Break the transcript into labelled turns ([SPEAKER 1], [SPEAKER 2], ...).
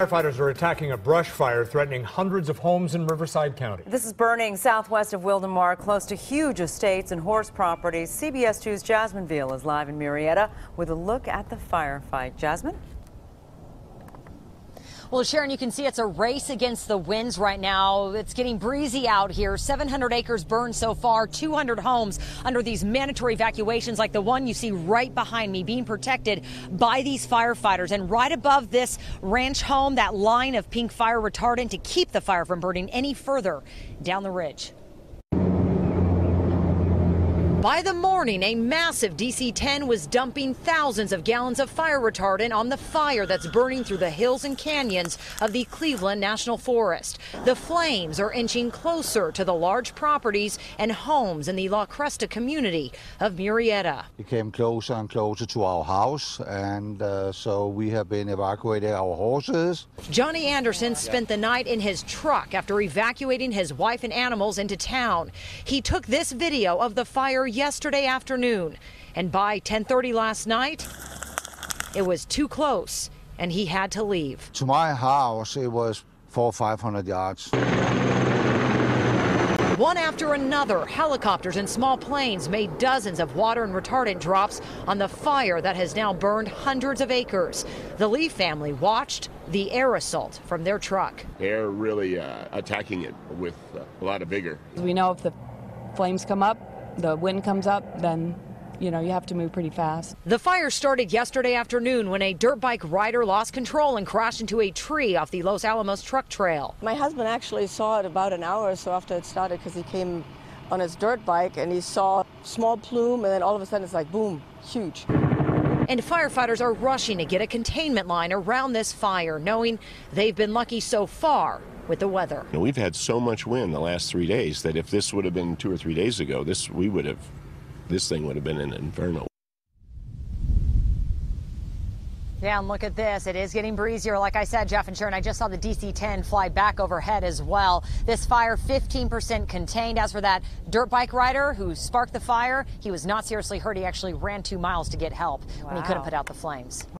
[SPEAKER 1] Firefighters are attacking a brush fire threatening hundreds of homes in Riverside County.
[SPEAKER 2] This is burning southwest of Wildomar, close to huge estates and horse properties. CBS 2's Jasmine Viel is live in Murrieta with a look at the firefight. Jasmine?
[SPEAKER 3] Well, Sharon, you can see it's a race against the winds right now. It's getting breezy out here. 700 acres burned so far, 200 homes under these mandatory evacuations like the one you see right behind me being protected by these firefighters. And right above this ranch home, that line of pink fire retardant to keep the fire from burning any further down the ridge. By the morning, a massive DC 10 was dumping thousands of gallons of fire retardant on the fire that's burning through the hills and canyons of the Cleveland National Forest. The flames are inching closer to the large properties and homes in the La Cresta community of Murrieta.
[SPEAKER 4] It came closer and closer to our house, and uh, so we have been evacuating our horses.
[SPEAKER 3] Johnny Anderson spent the night in his truck after evacuating his wife and animals into town. He took this video of the fire yesterday afternoon, and by 10:30 last night, it was too close, and he had to leave.
[SPEAKER 4] To my house, it was four, five hundred yards.
[SPEAKER 3] One after another, helicopters and small planes made dozens of water and retardant drops on the fire that has now burned hundreds of acres. The Lee family watched the air assault from their truck.
[SPEAKER 5] They're really uh, attacking it with uh, a lot of vigor.
[SPEAKER 6] We know if the flames come up, the wind comes up, then you know, you have to move pretty fast.
[SPEAKER 3] The fire started yesterday afternoon when a dirt bike rider lost control and crashed into a tree off the Los Alamos truck trail.
[SPEAKER 7] My husband actually saw it about an hour or so after it started because he came on his dirt bike and he saw a small plume and then all of a sudden it's like boom, huge.
[SPEAKER 3] And firefighters are rushing to get a containment line around this fire, knowing they've been lucky so far with the weather.
[SPEAKER 5] We've had so much wind the last three days that if this would have been two or three days ago, this we would have, this thing would have been an inferno.
[SPEAKER 3] Yeah, and look at this. It is getting breezier. Like I said, Jeff and Sharon, I just saw the DC 10 fly back overhead as well. This fire 15% contained. As for that dirt bike rider who sparked the fire, he was not seriously hurt. He actually ran two miles to get help wow. when he couldn't put out the flames.